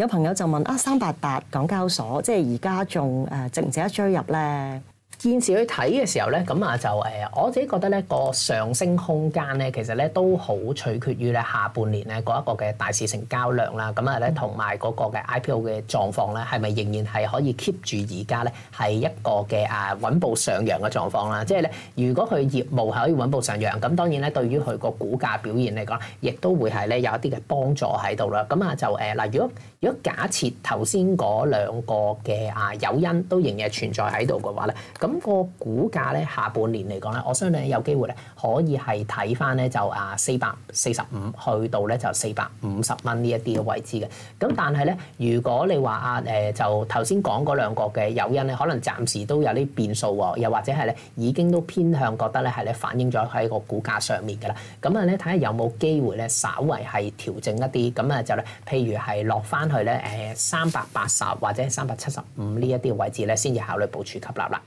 有朋友就問啊，三八八港交所即係而家仲誒值唔值得追入咧？現時去睇嘅時候咧，咁啊就誒，我自己覺得咧個上升空間咧，其實咧都好取決於咧下半年咧嗰一個嘅大市成交量啦，咁啊咧同埋嗰個嘅 IPO 嘅狀況咧，係咪仍然係可以 keep 住而家咧係一個嘅啊穩步上揚嘅狀況啦？即係咧，如果佢業務係可以穩步上揚，咁當然咧對於佢個股價表現嚟講，亦都會係咧有一啲嘅幫助喺度啦。咁啊就誒嗱，如果如果假設頭先嗰兩個嘅啊誘因都仍然係存在喺度嘅話咧，咁咁個股價咧下半年嚟講咧，我相信有機會咧可以係睇翻咧就啊四百四十五去到咧就四百五十蚊呢一啲嘅位置嘅。咁但係咧，如果你話啊誒就頭先講嗰兩個嘅誘因咧，可能暫時都有啲變數喎，又或者係咧已經都偏向覺得咧係咧反映咗喺個股價上面㗎啦。咁啊咧睇下有冇機會咧稍為係調整一啲，咁啊就咧譬如係落翻去咧誒三百八十或者三百七十五呢一啲位置咧，先至考慮部署吸納啦。